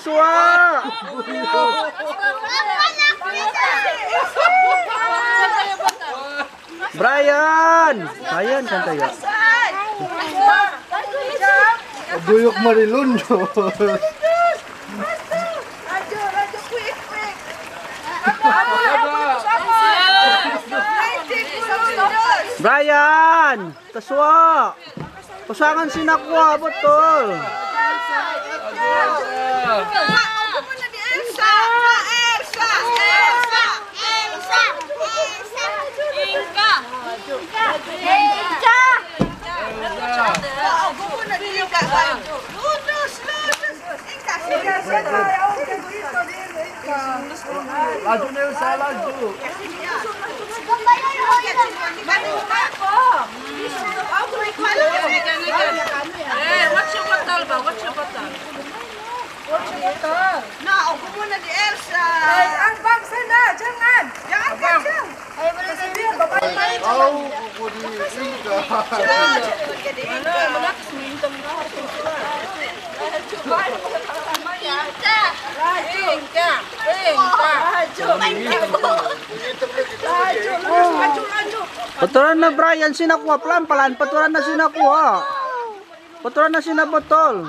Taswa! Brian! Brian, kan tayo? Buyok Marilun. Brian! Taswa! Pasangan sinakwa, betul. Laju ne salah tu. Na, ako muna di Elsa. Ang bang sana, jangan. Jangan kacang. Oh, kukudi Inka. Jadi Inka! Inka! Paturan na Brian, sinakwa. Pelan, pelan. Paturan na sinakwa. Paturan na sinabotol.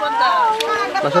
Basta